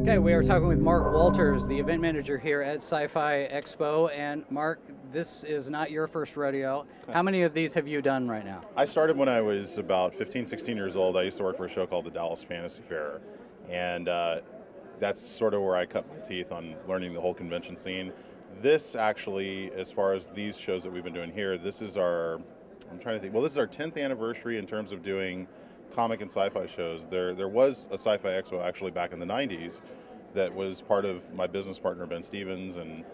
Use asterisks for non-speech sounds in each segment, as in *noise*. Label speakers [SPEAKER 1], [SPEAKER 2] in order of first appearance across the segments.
[SPEAKER 1] Okay, we are talking with Mark Walters, the event manager here at Sci Fi Expo. And Mark, this is not your first rodeo. How many of these have you done right now?
[SPEAKER 2] I started when I was about 15, 16 years old. I used to work for a show called the Dallas Fantasy Fair. And uh, that's sort of where I cut my teeth on learning the whole convention scene. This actually, as far as these shows that we've been doing here, this is our, I'm trying to think, well, this is our 10th anniversary in terms of doing comic and sci-fi shows. There, there was a sci-fi expo actually back in the 90s that was part of my business partner Ben Stevens, and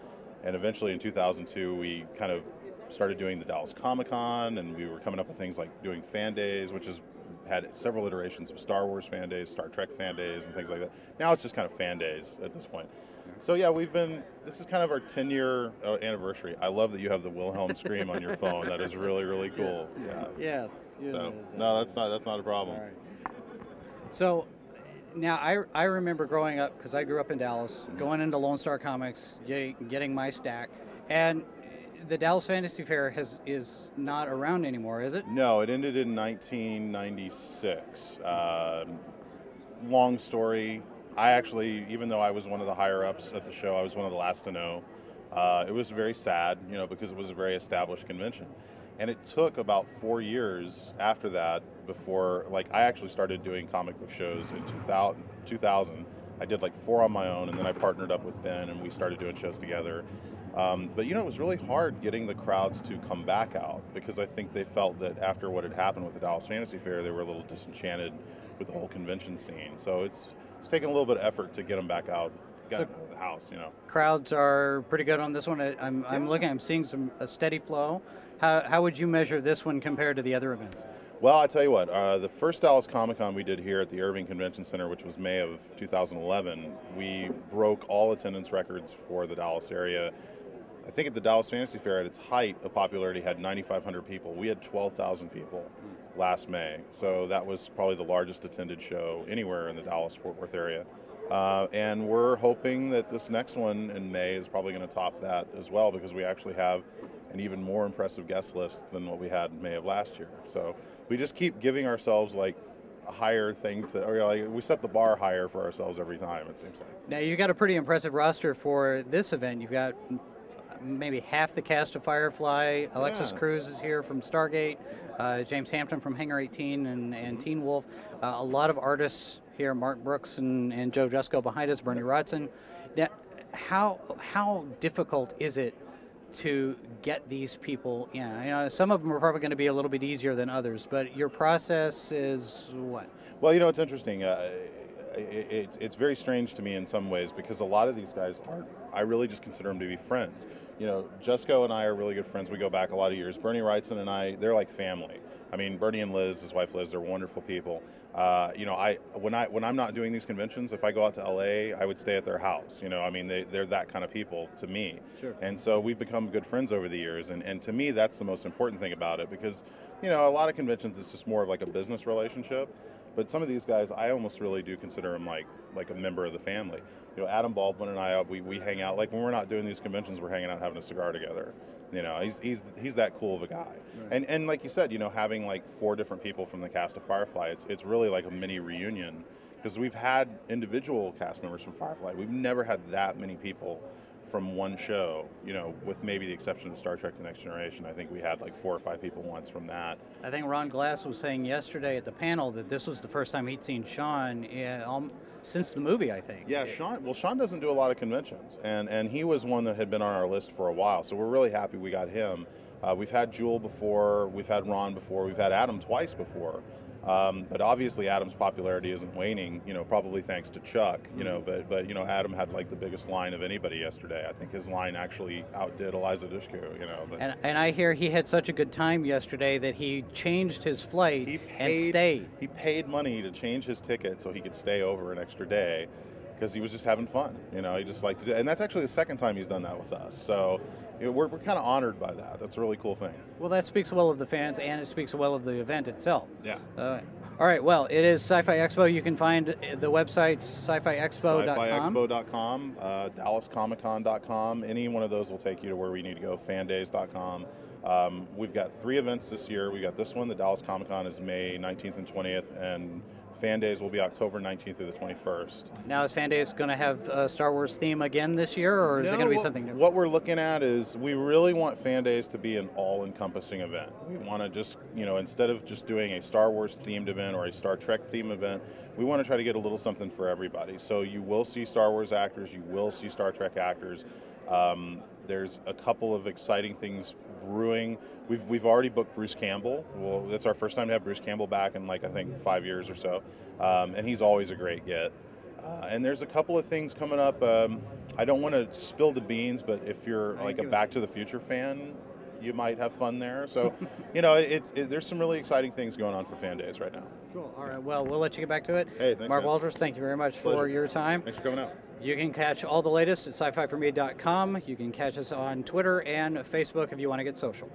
[SPEAKER 2] and eventually in 2002 we kind of started doing the Dallas Comic Con, and we were coming up with things like doing fan days, which has had several iterations of Star Wars fan days, Star Trek fan days, and things like that. Now it's just kind of fan days at this point. So yeah, we've been. This is kind of our 10 year uh, anniversary. I love that you have the Wilhelm scream on your *laughs* phone. That is really really cool. Yeah.
[SPEAKER 1] Yes.
[SPEAKER 2] So no, that's not that's not a problem.
[SPEAKER 1] Right. So now I, I remember growing up because I grew up in Dallas, going into Lone Star Comics, getting, getting my stack, and the Dallas Fantasy Fair has is not around anymore, is it?
[SPEAKER 2] No, it ended in 1996. Um, long story. I actually, even though I was one of the higher ups at the show, I was one of the last to know. Uh, it was very sad, you know, because it was a very established convention. And it took about four years after that before, like, I actually started doing comic book shows in 2000. 2000. I did like four on my own, and then I partnered up with Ben, and we started doing shows together. Um, but you know, it was really hard getting the crowds to come back out because I think they felt that after what had happened with the Dallas Fantasy Fair, they were a little disenchanted with the whole convention scene. So it's it's taken a little bit of effort to get them back out, get
[SPEAKER 1] So-
[SPEAKER 2] them out of the house. You know.
[SPEAKER 1] Crowds are pretty good on this one. I- I'm, I'm looking, I'm seeing some a steady flow. How, how would you measure this one compared to the other events?
[SPEAKER 2] Well, I tell you what, uh, the first Dallas Comic Con we did here at the Irving Convention Center, which was May of 2011, we broke all attendance records for the Dallas area. I think at the Dallas Fantasy Fair, at its height of popularity, had 9,500 people. We had 12,000 people last May, so that was probably the largest attended show anywhere in the Dallas Fort Worth area. Uh, and we're hoping that this next one in May is probably going to top that as well because we actually have an even more impressive guest list than what we had in May of last year. So we just keep giving ourselves like a higher thing to, or like we set the bar higher for ourselves every time. It seems like.
[SPEAKER 1] Now, you've got a pretty impressive roster for this event. You've got maybe half the cast of Firefly. Alexis
[SPEAKER 2] Yeah.
[SPEAKER 1] Cruz is here from Stargate, uh, James Hampton from Hangar 18 and, and Teen Wolf. Uh, a lot of artists here, Mark Brooks and, and Joe Jusko behind us, Bernie Wrightson. Now, how, how difficult is it to get these people in? I know some of them are probably going to be a little bit easier than others, but your process is what?
[SPEAKER 2] Well, you know, it's interesting. Uh, it, it, it's very strange to me in some ways because a lot of these guys aren't, I really just consider them to be friends. You know, Jusko and I are really good friends. We go back a lot of years. Bernie Wrightson and I, they're like family. I mean, Bernie and Liz, his wife Liz, they're wonderful people. Uh, you know, I when I when I'm not doing these conventions, if I go out to LA, I would stay at their house. You know, I mean, they, they're that kind of people to me.
[SPEAKER 1] Sure.
[SPEAKER 2] And so we've become good friends over the years. And, and to me, that's the most important thing about it because, you know, a lot of conventions it's just more of like a business relationship. But some of these guys, I almost really do consider them like like a member of the family. You know, Adam Baldwin and I, uh, we, we hang out. Like when we're not doing these conventions, we're hanging out having a cigar together. You know, he's he's he's that cool of a guy. And and like you said, you know, having like four different people from the cast of Firefly, it's it's really like a mini reunion because we've had individual cast members from Firefly. We've never had that many people from one show, you know, with maybe the exception of Star Trek The Next Generation. I think we had like four or five people once from that.
[SPEAKER 1] I think Ron Glass was saying yesterday at the panel that this was the first time he'd seen Sean in, um, since the movie, I think.
[SPEAKER 2] Yeah, Sean. Well, Sean doesn't do a lot of conventions, and and he was one that had been on our list for a while. So we're really happy we got him. Uh, we've had Jewel before, we've had Ron before, we've had Adam twice before. Um, but obviously, Adam's popularity isn't waning. You know, probably thanks to Chuck. You know, but but you know, Adam had like the biggest line of anybody yesterday. I think his line actually outdid Eliza Dushku. You know, but
[SPEAKER 1] And, and I hear he had such a good time yesterday that he changed his flight
[SPEAKER 2] he
[SPEAKER 1] and stayed.
[SPEAKER 2] He paid money to change his ticket so he could stay over an extra day because he was just having fun. You know, he just liked to do it. And that's actually the second time he's done that with us. So you know, we're, we're kind of honored by that. That's a really cool thing.
[SPEAKER 1] Well, that speaks well of the fans and it speaks well of the event itself.
[SPEAKER 2] Yeah.
[SPEAKER 1] Uh, all right, well, it is Sci Fi Expo. You can find the website sci fi expo.com.
[SPEAKER 2] SciFiExpo.com, uh, DallasComicCon.com. Any one of those will take you to where we need to go. FanDays.com. Um, we've got three events this year. We've got this one. The Dallas Comic Con is May 19th and 20th, and Fan Days will be October 19th through the 21st.
[SPEAKER 1] Now, is Fan Days going to have a Star Wars theme again this year, or is it going to be something different?
[SPEAKER 2] What we're looking at is we really want Fan Days to be an all-encompassing event. We want to just, you know, instead of just doing a Star Wars themed event or a Star Trek themed event, we want to try to get a little something for everybody. So you will see Star Wars actors, you will see Star Trek actors. Um, there's a couple of exciting things brewing. We've, we've already booked Bruce Campbell. Well, that's our first time to have Bruce Campbell back in like I think five years or so, um, and he's always a great get. Uh, and there's a couple of things coming up. Um, I don't want to spill the beans, but if you're like a Back to the Future fan, you might have fun there. So, *laughs* you know, it's it, there's some really exciting things going on for Fan Days right now.
[SPEAKER 1] Cool. All right. Well, we'll let you get back to it.
[SPEAKER 2] Hey, thanks,
[SPEAKER 1] Mark
[SPEAKER 2] man.
[SPEAKER 1] Walters, thank you very much for your time.
[SPEAKER 2] Thanks for coming out.
[SPEAKER 1] You can catch all the latest at sci-fi for me.com. You can catch us on Twitter and Facebook if you want to get social.